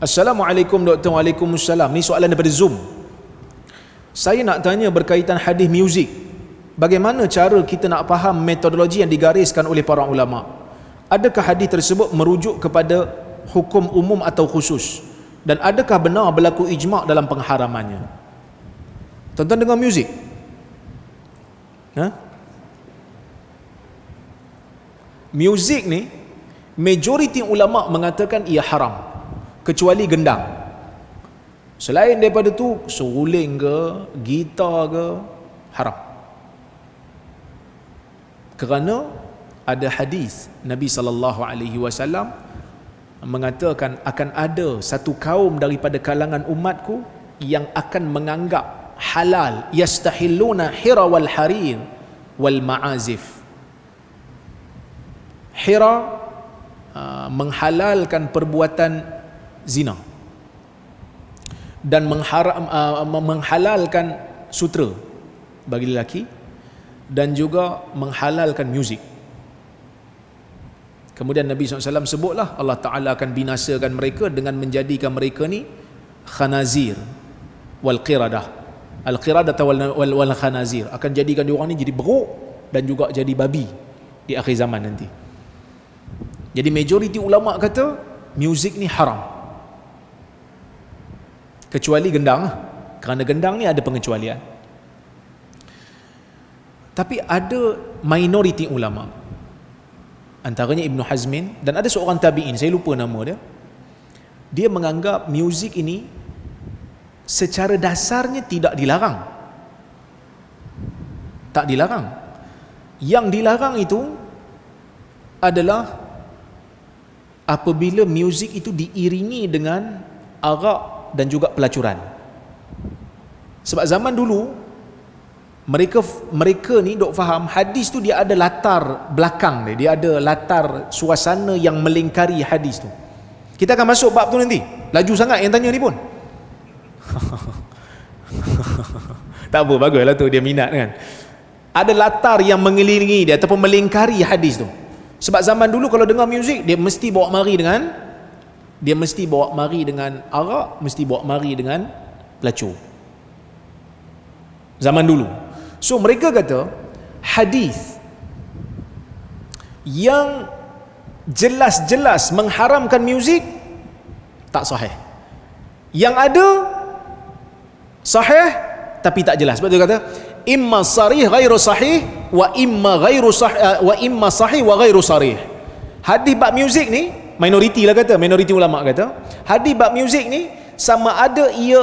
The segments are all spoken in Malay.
Assalamualaikum Dr. Waalaikumsalam. Ni soalan daripada Zoom. Saya nak tanya berkaitan hadis muzik. Bagaimana cara kita nak faham metodologi yang digariskan oleh para ulama? Adakah hadis tersebut merujuk kepada hukum umum atau khusus? Dan adakah benar berlaku ijma' dalam pengharamannya? Tonton dengar muzik. Ha? Muzik ni majoriti ulama mengatakan ia haram kecuali gendang. Selain daripada tu seruling ke gitar ke haram. Kerana ada hadis Nabi sallallahu alaihi wasallam mengatakan akan ada satu kaum daripada kalangan umatku yang akan menganggap halal yastahilluna hira wal harir wal ma'azif. Hira uh, menghalalkan perbuatan zina. Dan mengharam, uh, menghalalkan sutra bagi lelaki dan juga menghalalkan muzik. Kemudian Nabi SAW sebutlah Allah Ta'ala akan binasakan mereka dengan menjadikan mereka ni khanazir wal qiradah. Al qiradah wal, wal, wal khanazir. Akan jadikan dia orang ni jadi beruk dan juga jadi babi di akhir zaman nanti. Jadi majoriti ulama kata muzik ni haram kecuali gendang kerana gendang ni ada pengecualian. Tapi ada minoriti ulama. Antaranya Ibn Hazmin dan ada seorang tabi'in saya lupa nama dia. Dia menganggap muzik ini secara dasarnya tidak dilarang. Tak dilarang. Yang dilarang itu adalah apabila muzik itu diiringi dengan arak dan juga pelacuran. Sebab zaman dulu mereka mereka ni dok faham hadis tu dia ada latar belakang dia. Dia ada latar suasana yang melingkari hadis tu. Kita akan masuk bab tu nanti. Laju sangat yang tanya ni pun. Tak apa baguslah tu dia minat kan. Ada latar yang mengelilingi dia ataupun melingkari hadis tu. Sebab zaman dulu kalau dengar muzik dia mesti bawa mari dengan dia mesti bawa mari dengan arak mesti bawa mari dengan pelacur. Zaman dulu. So mereka kata hadis yang jelas-jelas mengharamkan muzik tak sahih. Yang ada sahih tapi tak jelas. Sebab tu kata imma sarih ghairu sahih wa imma ghairu sahih wa imma sahih wa ghairu sarih. Hadis bab muzik ni minoriti lah kata minoriti ulama kata hadis bab muzik ni sama ada ia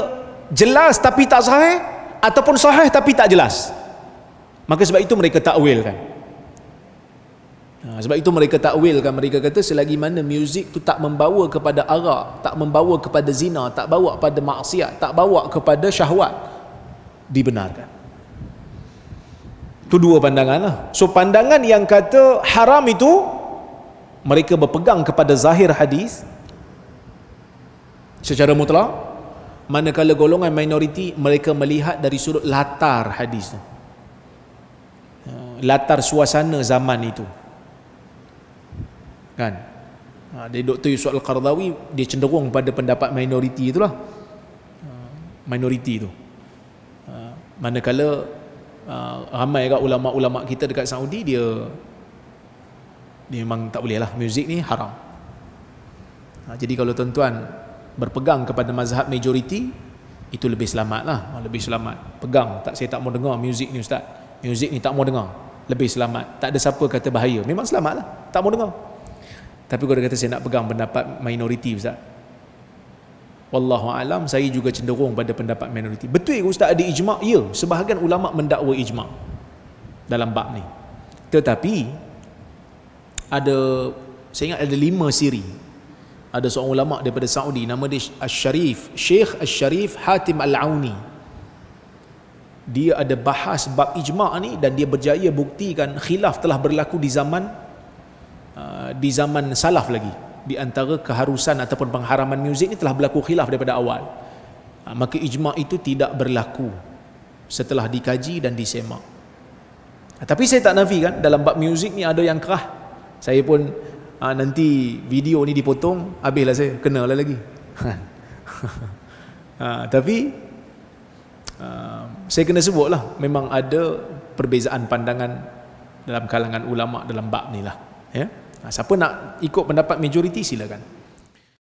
jelas tapi tak sahih ataupun sahih tapi tak jelas. Maka sebab itu mereka takwil kan ha, sebab itu mereka takwil kan mereka kata selagi mana muzik tu tak membawa kepada arak tak membawa kepada zina tak bawa kepada maksiat tak bawa kepada syahwat dibenarkan. Itu dua pandangan lah. So pandangan yang kata haram itu mereka berpegang kepada zahir hadis secara mutlak manakala golongan minoriti mereka melihat dari sudut latar hadis tu. Ha, latar suasana zaman itu. Kan? Ha, Dr. Yusuf Al-Qardawi dia cenderung pada pendapat minoriti itulah. Ha, minoriti itu manakala ramai kat ulama-ulama kita dekat Saudi dia dia memang tak boleh lah muzik ni haram. Ha, jadi kalau tuan-tuan berpegang kepada mazhab majoriti itu lebih selamat lah. Ha, lebih selamat. Pegang. Tak saya tak mau dengar muzik ni ustaz. Muzik ni tak mau dengar. Lebih selamat. Tak ada siapa kata bahaya. Memang selamat lah. Tak mau dengar. Tapi kalau kata saya nak pegang pendapat minoriti ustaz. Wallahu alam saya juga cenderung pada pendapat minoriti. Betul ke ustaz ada ijma'? Ya, sebahagian ulama mendakwa ijma' dalam bab ni. Tetapi ada saya ingat ada lima siri. Ada seorang ulama daripada Saudi nama dia Al-Sharif Sheikh Al-Sharif Hatim Al-Auni. Dia ada bahas bab ijma' ni dan dia berjaya buktikan khilaf telah berlaku di zaman uh, di zaman salaf lagi. Di antara keharusan ataupun pengharaman muzik ni telah berlaku khilaf daripada awal. Uh, maka ijma' itu tidak berlaku setelah dikaji dan disemak. Uh, tapi saya tak nafikan dalam bab muzik ni ada yang kerah saya pun ha, nanti video ni dipotong habislah saya kena lah lagi. Ha, tapi uh, saya kena sebut lah memang ada perbezaan pandangan dalam kalangan ulama dalam bab ni lah ya. Ha, siapa nak ikut pendapat majoriti silakan